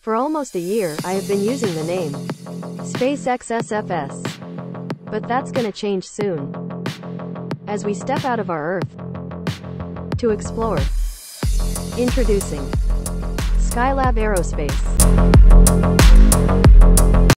For almost a year, I have been using the name SpaceX SFS. But that's gonna change soon. As we step out of our Earth to explore. Introducing Skylab Aerospace.